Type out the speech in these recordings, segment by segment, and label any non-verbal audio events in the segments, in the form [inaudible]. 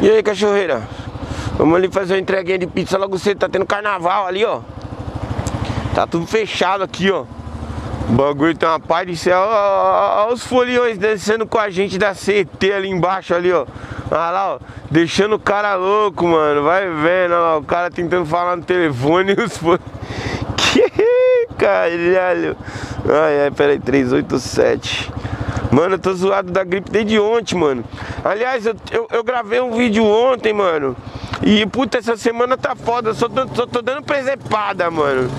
E aí, cachorreira? Vamos ali fazer uma entreguinha de pizza logo cedo, tá tendo carnaval ali, ó. Tá tudo fechado aqui, ó. O bagulho tá uma paz de céu. Olha os foliões descendo com a gente da CT ali embaixo, ali, ó. Olha lá, ó. Deixando o cara louco, mano. Vai vendo. O cara tentando falar no telefone e [laughs] os foliões. Que [laughs] caralho. Ai, ai, peraí, 387. Mano, eu tô zoado da gripe desde ontem, mano. Aliás, eu, eu, eu gravei um vídeo ontem, mano. E puta, essa semana tá foda. Só tô, só tô dando presepada, mano.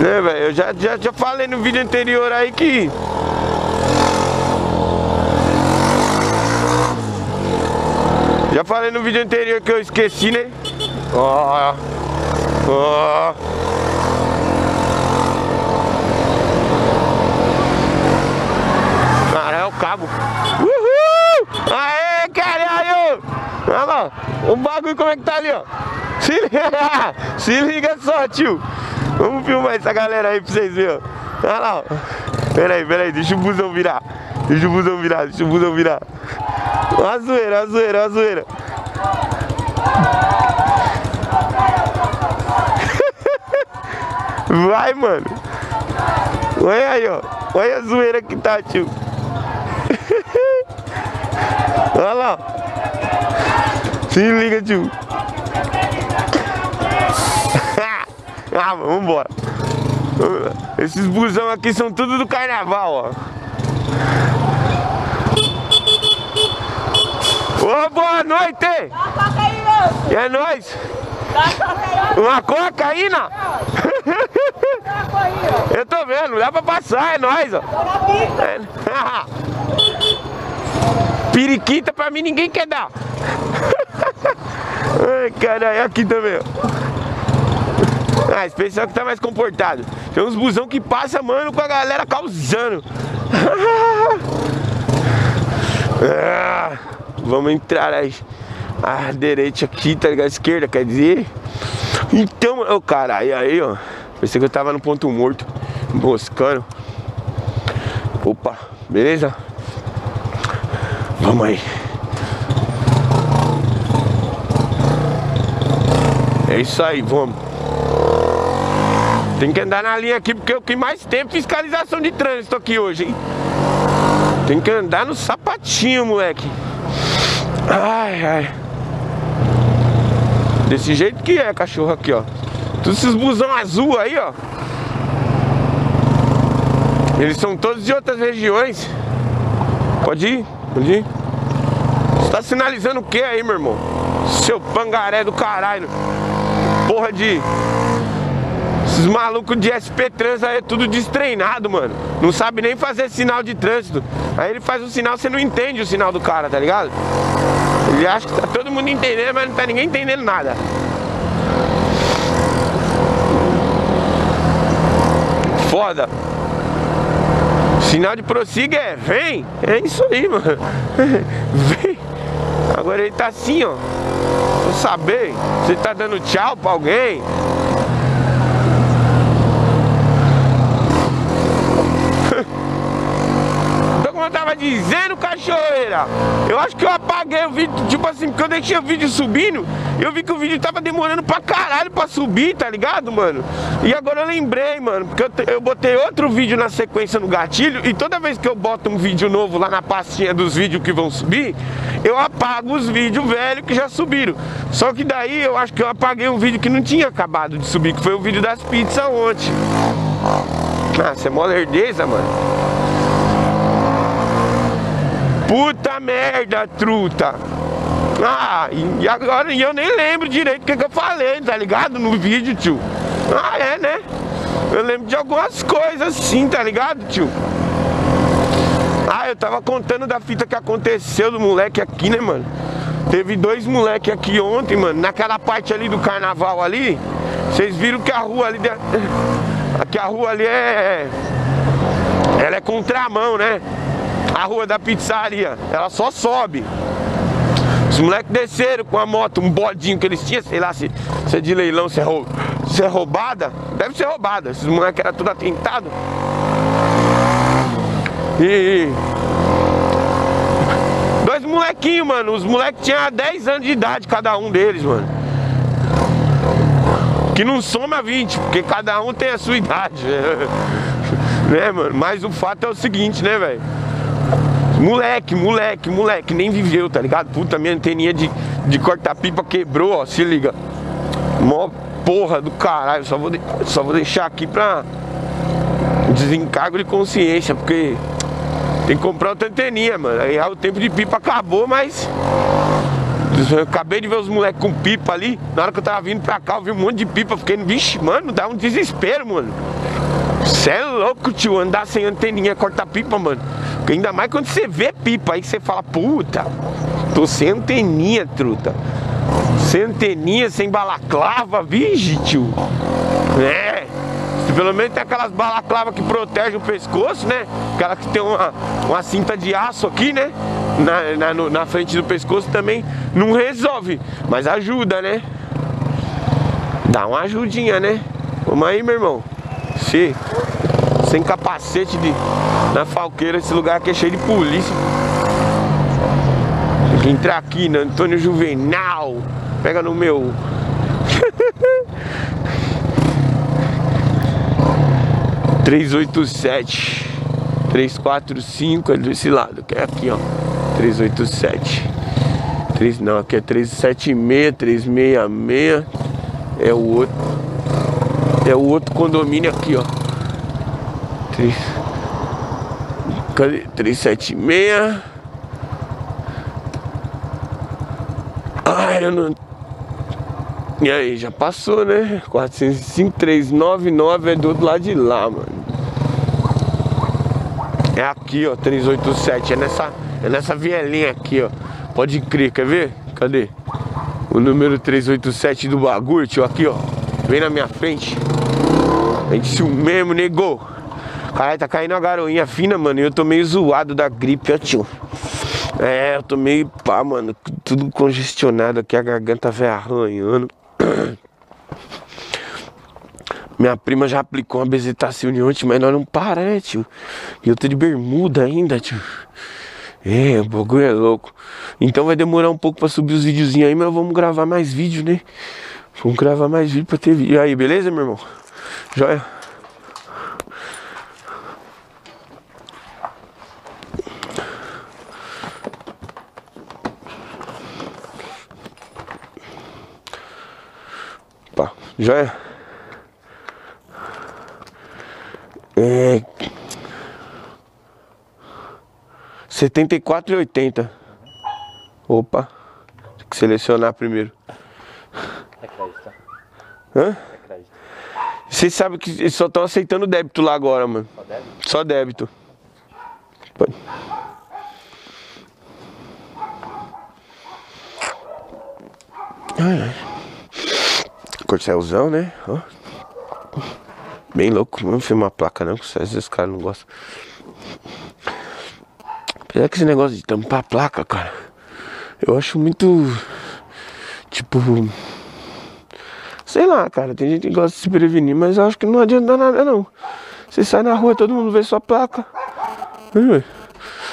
Né, velho? Eu já, já, já falei no vídeo anterior aí que. Já falei no vídeo anterior que eu esqueci, né? Ó. Ó. Cara, é o cabo. Uhul! Aê, caralho! Olha lá, o bagulho como é que tá ali, ó. Se liga, [laughs] se liga só, tio. Vamos filmar essa galera aí pra vocês verem, ó. Olha lá, ó. Pera aí, pera aí, deixa o busão virar. Deixa o busão virar, deixa o busão virar. Ó a zoeira, ó a zoeira, ó a zoeira. [laughs] Vai, mano. Olha aí, ó. Olha a zoeira que tá, tio. Olha lá. Se liga, tio. [laughs] ah, vamos embora. Esses busão aqui são tudo do carnaval, ó. Ô, boa noite! É nóis! Uma cocaína? [laughs] Eu tô vendo, dá pra passar, é nóis, ó. [laughs] Periquita pra mim ninguém quer dar. [laughs] Ai, caralho, aqui também. Ah, esse pessoal que tá mais comportado. Tem uns busão que passa, mano, com a galera causando. [laughs] ah, vamos entrar aí. A direita aqui, tá ligado? Esquerda, quer dizer. Então, ô oh, caralho, aí, ó. Pensei que eu tava no ponto morto, moscando. Opa, beleza? Vamos aí. É isso aí, vamos. Tem que andar na linha aqui porque é o que mais tem fiscalização de trânsito aqui hoje, hein? Tem que andar no sapatinho, moleque. Ai, ai. Desse jeito que é, cachorro aqui, ó. Todos esses busão azul aí, ó. Eles são todos de outras regiões. Pode ir, ir. Você tá sinalizando o que aí, meu irmão? Seu pangaré do caralho. Porra de. Esses malucos de SP Trans aí é tudo destreinado, mano. Não sabe nem fazer sinal de trânsito. Aí ele faz o sinal, você não entende o sinal do cara, tá ligado? Ele acha que tá todo mundo entendendo, mas não tá ninguém entendendo nada. Foda. Sinal de prossiga é vem. É isso aí, mano. [laughs] Vem. Agora ele tá assim, ó. Vou saber. Você tá dando tchau pra alguém? eu tava dizendo, cachoeira. Eu acho que eu apaguei o vídeo, tipo assim, porque eu deixei o vídeo subindo, eu vi que o vídeo tava demorando pra caralho pra subir, tá ligado, mano? E agora eu lembrei, mano, porque eu, eu botei outro vídeo na sequência no gatilho, e toda vez que eu boto um vídeo novo lá na pastinha dos vídeos que vão subir, eu apago os vídeos velhos que já subiram. Só que daí eu acho que eu apaguei um vídeo que não tinha acabado de subir, que foi o vídeo das pizzas ontem. Ah, você é mó lerdeza, mano. Puta merda, truta. Ah, e agora eu nem lembro direito o que, que eu falei, tá ligado? No vídeo, tio. Ah, é, né? Eu lembro de algumas coisas assim, tá ligado, tio? Ah, eu tava contando da fita que aconteceu do moleque aqui, né, mano? Teve dois moleques aqui ontem, mano, naquela parte ali do carnaval ali. Vocês viram que a rua ali. Aqui [laughs] a rua ali é. Ela é contramão, né? A rua da pizzaria, ela só sobe. Os moleques desceram com a moto, um bodinho que eles tinham, sei lá se, se é de leilão, se é, se é roubada. Deve ser roubada, esses moleques eram tudo atentado. E. Dois molequinhos, mano. Os moleques tinham 10 anos de idade, cada um deles, mano. Que não soma 20, porque cada um tem a sua idade. [laughs] né, mano? Mas o fato é o seguinte, né, velho? Moleque, moleque, moleque, nem viveu, tá ligado? Puta, minha anteninha de, de cortar pipa quebrou, ó, se liga. Mó porra do caralho, só vou, de, só vou deixar aqui pra desencargo de consciência, porque tem que comprar outra anteninha, mano. Aí o tempo de pipa acabou, mas. Eu acabei de ver os moleques com pipa ali. Na hora que eu tava vindo pra cá, eu vi um monte de pipa. Fiquei, vixe, mano, dá um desespero, mano. Cê é louco, tio, andar sem anteninha, cortar pipa, mano. Ainda mais quando você vê pipa, aí você fala, puta, tô sem anteninha, truta. Sem anteninha, sem balaclava, vixe, tio. É. Pelo menos tem aquelas balaclavas que protegem o pescoço, né? Aquela que tem uma, uma cinta de aço aqui, né? Na, na, na frente do pescoço também não resolve, mas ajuda, né? Dá uma ajudinha, né? Vamos aí, meu irmão. Se, sem capacete de, na falqueira, esse lugar aqui é cheio de polícia. Tem que entrar aqui na Antônio Juvenal. Pega no meu [laughs] 387 345 é desse lado, que é aqui, ó. 387. 3, não, aqui é 376, 366. É o outro. É o outro condomínio aqui, ó. 3, cadê? 376. Ai, eu não e aí, já passou, né? 405, 399 é do outro lado de lá, mano. É aqui, ó, 387. É nessa, é nessa vielinha aqui, ó. Pode crer, quer ver? Cadê? O número 387 do bagulho, tio, aqui, ó. Vem na minha frente. A gente o mesmo, negou. Caralho, tá caindo uma garoinha fina, mano. E eu tô meio zoado da gripe, ó, tio. É, eu tô meio pá, mano. Tudo congestionado aqui, a garganta vai arranhando. [clears throat] Minha prima já aplicou uma bezetacil ontem, mas nós não para, né, tio? E eu tô de bermuda ainda, tio. É, o bagulho é louco. Então vai demorar um pouco pra subir os videozinhos aí, mas vamos gravar mais vídeo, né? Vamos gravar mais vídeo pra ter vídeo. E aí, beleza, meu irmão? Joia? Pá, joia? É. 74 e 80. Opa. Tem que selecionar primeiro. É tá? Hã? Vocês sabem que eles só estão aceitando débito lá agora, mano. Só débito? Só débito. Pode. Ai, ai. Corcelzão, né? Ó. Bem louco. Não filmar placa não, que os caras não gostam. Apesar que esse negócio de tampar a placa, cara, eu acho muito. Tipo. Sei lá, cara, tem gente que gosta de se prevenir, mas eu acho que não adianta nada não. Você sai na rua, todo mundo vê sua placa.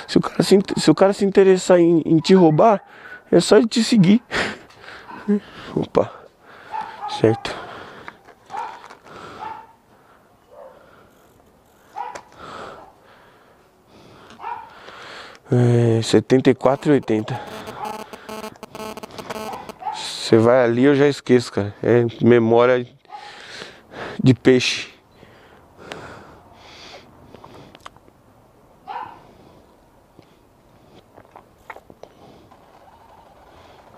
Se o cara se, se, o cara se interessar em, em te roubar, é só ele te seguir. Opa, certo. É, 74 e 80. Você vai ali, eu já esqueço, cara. É memória de peixe.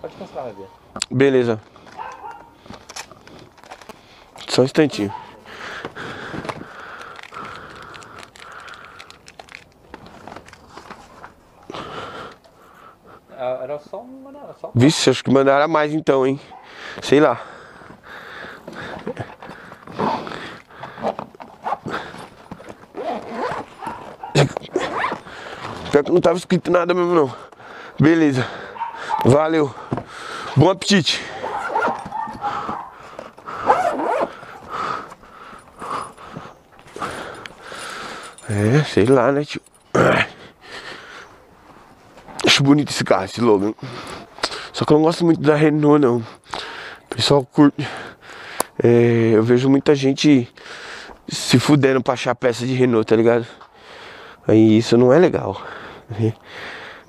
Pode Bia. Beleza. Só um instantinho. Ah, Era só. Era só Vixe, acho que mandaram mais então, hein? Sei lá. Pior que não tava escrito nada mesmo não. Beleza. Valeu. Bom apetite. É, sei lá, né, tio? Acho bonito esse carro, esse Logan. Só que eu não gosto muito da Renault, não. O pessoal curte. É, eu vejo muita gente se fudendo pra achar peça de Renault, tá ligado? Aí isso não é legal.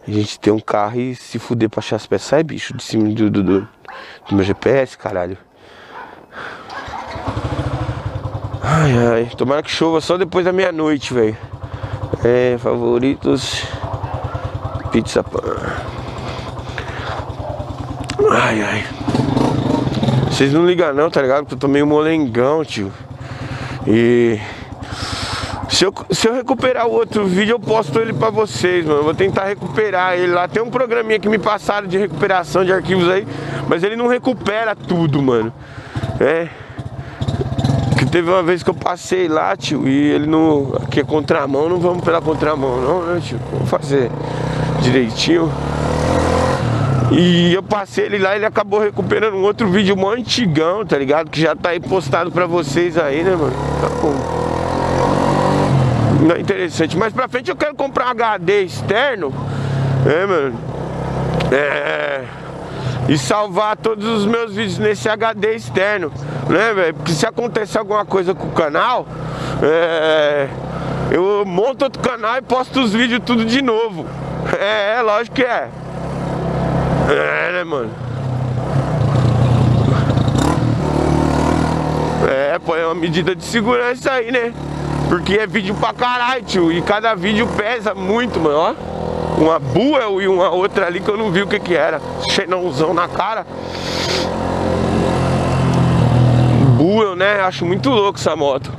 A gente ter um carro e se fuder pra achar as peças. Sai, bicho, de cima do, do, do, do meu GPS, caralho. Ai, ai. Tomara que chova só depois da meia-noite, velho. É, favoritos. Pizza. Ai, ai. Vocês não ligam não, tá ligado? Porque eu tô meio molengão, tio. E... Se eu, se eu recuperar o outro vídeo, eu posto ele pra vocês, mano. Eu vou tentar recuperar ele lá. Tem um programinha que me passaram de recuperação de arquivos aí, mas ele não recupera tudo, mano. É. Que teve uma vez que eu passei lá, tio, e ele não. Aqui é contramão, não vamos pela contramão, não, né, tio? Vamos fazer direitinho. E eu passei ele lá, ele acabou recuperando um outro vídeo mó antigão, tá ligado? Que já tá aí postado pra vocês aí, né, mano? Tá bom. Não é interessante. Mais pra frente eu quero comprar um HD externo. É, mano. É. E salvar todos os meus vídeos nesse HD externo, né, velho? Porque se acontecer alguma coisa com o canal, é, eu monto outro canal e posto os vídeos tudo de novo. É, é lógico que é. É, né, mano? É, pô, é uma medida de segurança aí, né? Porque é vídeo pra caralho, tio. E cada vídeo pesa muito, mano, ó. Uma Buell e uma outra ali que eu não vi o que que era. Xenãozão na cara. Buell, né? Acho muito louco essa moto.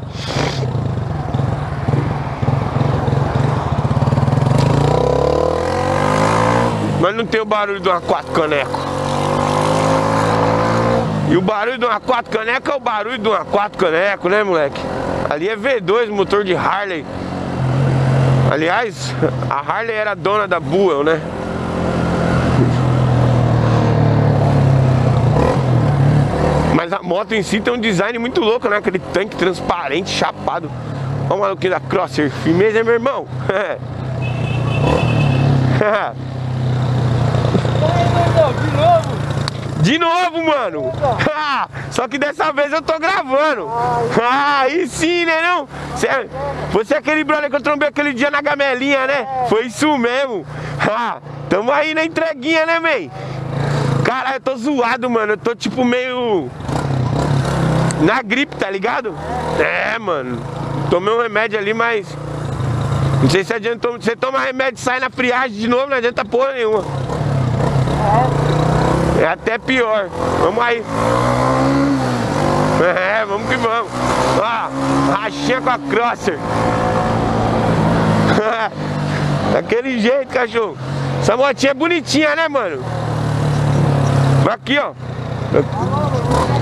Mas não tem o barulho de uma quatro caneco. E o barulho de uma quatro caneco é o barulho de uma quatro caneco, né, moleque? Ali é V2, motor de Harley. Aliás, a Harley era dona da Buell, né? Mas a moto em si tem um design muito louco, né? Aquele tanque transparente, chapado. Olha o maluquinho da Crosser. Firmeza, meu irmão? [laughs] [laughs] De novo? De novo, mano! [laughs] Só que dessa vez eu tô gravando! Ah, aí sim, né não? Você, você é aquele brother que eu trombei aquele dia na gamelinha, né? Foi isso mesmo! [laughs] Ah, tamo aí na entreguinha, né, man? Caralho, eu tô zoado, mano. Eu tô tipo meio. Na gripe, tá ligado? É, mano. Tomei um remédio ali, mas. Não sei se adianta. Você toma remédio e sai na friagem de novo, não adianta porra nenhuma. É até pior. Vamos aí. É, vamos que vamos. Ó, rachinha com a crosser. [laughs] Daquele jeito, cachorro. Essa motinha é bonitinha, né, mano? Aqui, ó.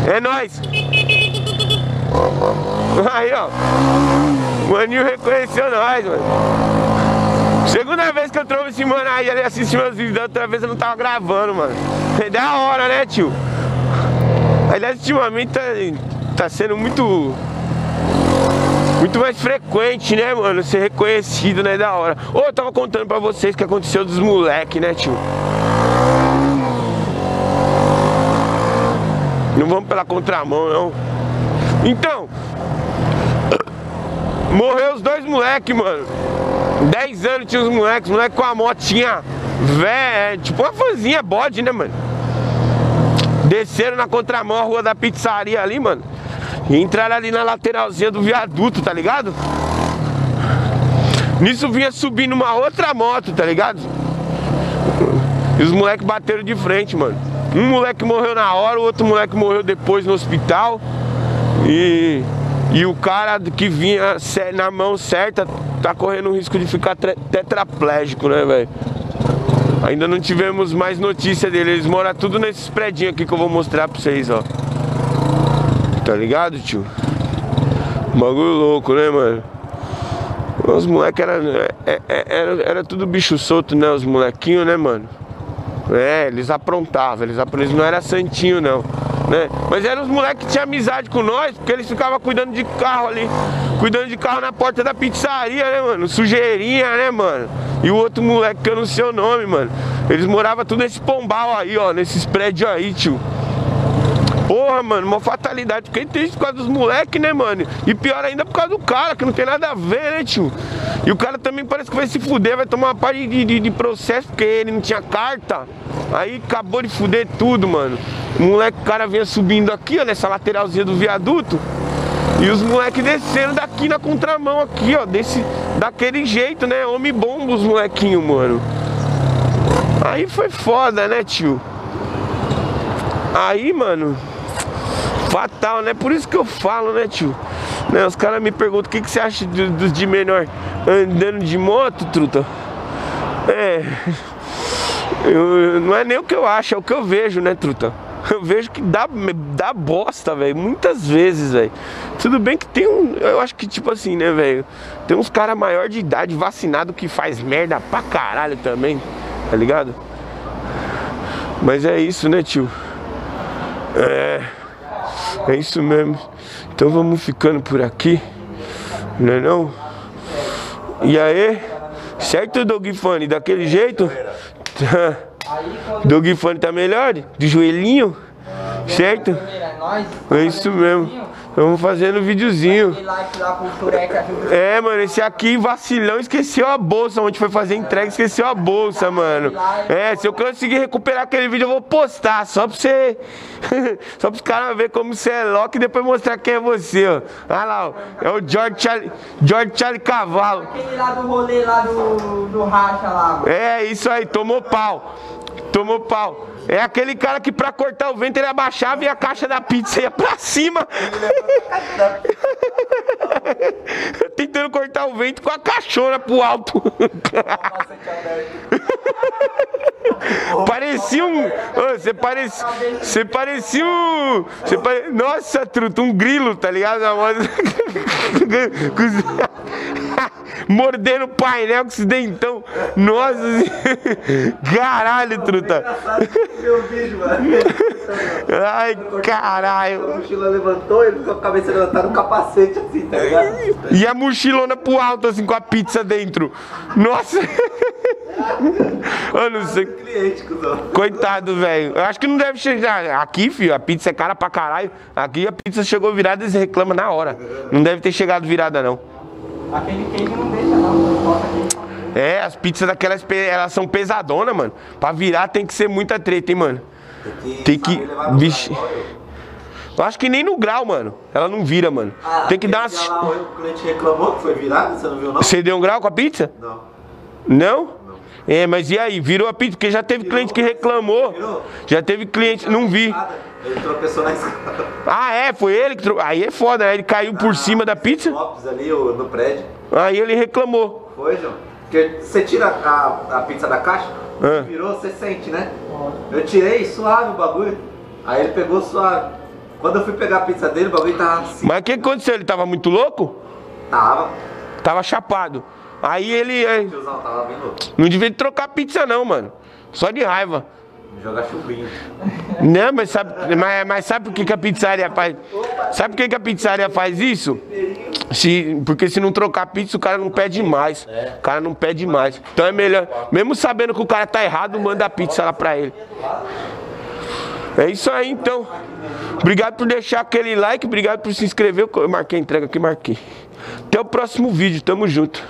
É nóis. Aí, ó. Maninho reconheceu nós, mano. Segunda vez que eu trouxe esse mano aí, ele assistiu meus vídeos, outra vez eu não tava gravando, mano. É da hora, né, tio? Aliás, ultimamente tá, tá sendo muito. Muito mais frequente, né, mano? Ser reconhecido, né? Da hora. Ô, eu tava contando pra vocês o que aconteceu dos moleques, né, tio? Não vamos pela contramão, não. Então, morreu os dois moleques, mano. 10 anos tinha os moleques, moleque com a motinha velha, tipo uma fãzinha bode, né, mano? Desceram na contramão a rua da pizzaria ali, mano. E entraram ali na lateralzinha do viaduto, tá ligado? Nisso vinha subindo uma outra moto, tá ligado? E os moleques bateram de frente, mano. Um moleque morreu na hora, o outro moleque morreu depois no hospital. E, e o cara que vinha na mão certa tá correndo o risco de ficar tetraplégico, né, velho? Ainda não tivemos mais notícia dele. Eles moram tudo nesses predinhos aqui que eu vou mostrar pra vocês, ó. Tá ligado, tio? Bagulho louco, né, mano? Os moleques era, é, é, era, era tudo bicho solto, né? Os molequinhos, né, mano? É, eles aprontavam, eles, eles não eram santinho, não. Né? Mas eram os moleques que tinham amizade com nós, porque eles ficavam cuidando de carro ali. Cuidando de carro na porta da pizzaria, né, mano? Sujeirinha, né, mano? E o outro moleque que eu não sei o nome, mano. Eles moravam tudo nesse pombal aí, ó, nesses prédios aí, tio. Porra, mano, uma fatalidade. Fiquei triste por causa dos moleques, né, mano? E pior ainda por causa do cara, que não tem nada a ver, né, tio? E o cara também parece que vai se fuder, vai tomar uma parte de, de, de processo, porque ele não tinha carta. Aí acabou de fuder tudo, mano. O moleque, o cara vinha subindo aqui, ó, nessa lateralzinha do viaduto. E os moleques descendo daqui na contramão aqui, ó, desse, daquele jeito, né? Homem bomba os molequinhos, mano. Aí foi foda, né, tio? Aí, mano, fatal, né? Por isso que eu falo, né, tio? Né, os caras me perguntam o que, que você acha do- dos de menor andando de moto, truta? É. [laughs] eu- não é nem o que eu acho, é o que eu vejo, né, truta? Eu vejo que dá, dá bosta, velho. Muitas vezes, velho. Tudo bem que tem um. Eu acho que, tipo assim, né, velho? Tem uns caras maior de idade vacinado que faz merda pra caralho também, tá ligado? Mas é isso, né, tio? É. É isso mesmo. Então vamos ficando por aqui. Não é não? E aí? Certo, Doug? Daquele jeito? [laughs] Doug Funny tá melhor? De joelhinho? Certo? É isso mesmo. Vamos fazendo videozinho. Tureca ajuda. É, mano, esse aqui, vacilão, esqueceu a bolsa. Onde foi fazer entrega, esqueceu a bolsa, mano. É, se eu conseguir recuperar aquele vídeo, eu vou postar. Só pra você. [laughs] só pros caras verem como você é louco e depois mostrar quem é você, ó. Olha lá, ó. É o George Charlie, George Charlie Cavalo. Aquele lá do rolê lá do, do racha lá, mano. É, isso aí, tomou pau. Tomou pau. É aquele cara que pra cortar o vento ele abaixava e a caixa da pizza ia pra cima. [laughs] Tentando cortar o vento com a caixona pro alto. [laughs] parecia um. Você parecia. Você parecia um. Você pare... Nossa, truta, um grilo, tá ligado? [laughs] Mordendo o painel com esse dentão. Nossa, [laughs] caralho, truta. Meu vídeo, mano. Ai, A caralho. mochila levantou, ele ficou com a cabeça levantada no capacete assim, tá ligado? E a mochilona pro alto, assim, com a pizza dentro. Nossa. Eu não sei. Coitado, velho. Eu acho que não deve chegar. Aqui, filho, a pizza é cara pra caralho. Aqui a pizza chegou virada e você reclama na hora. Não deve ter chegado virada, não. Aquele queijo não deixa não. Bota aqui. É, as pizzas daquelas, elas são pesadonas, mano. Pra virar tem que ser muita treta, hein, mano. Tem que- levar pro vixe. eu. Acho que nem no grau, mano. Ela não vira, mano. Ah, Tem que dar umas. lá, O cliente reclamou que foi virado, você não viu não? Você deu um grau com a pizza? Não. Não? É, mas e aí? Virou a pizza? Porque já teve cliente que reclamou. Virou. Já teve cliente. Não vi. Nada. Ele tropeçou na escada. Ah, é? Foi ele que. tro- Aí é foda, né? Ele caiu por cima da pizza. Lopes ali no prédio. Aí ele reclamou. Foi, João? Porque você tira a, a pizza da caixa, Ah. virou, você sente, né? Eu tirei suave o bagulho. Aí ele pegou suave. Quando eu fui pegar a pizza dele, o bagulho tava assim. Mas o que aconteceu? Ele tava muito louco? Tava. Tava chapado. Aí ele. é, tiozão tava bem louco. não devia trocar pizza, não, mano. Só de raiva. Jogar chumbinho. Não, mas sabe, mas, mas sabe por que, que a pizzaria faz? Sabe por que, que a pizzaria faz isso? Se, porque se não trocar pizza, o cara não pede mais. O cara não pede mais. Então é melhor, mesmo sabendo que o cara tá errado, manda a pizza lá pra ele. É isso aí então. Obrigado por deixar aquele like, obrigado por se inscrever. Eu marquei a entrega aqui, marquei. Até o próximo vídeo, tamo junto.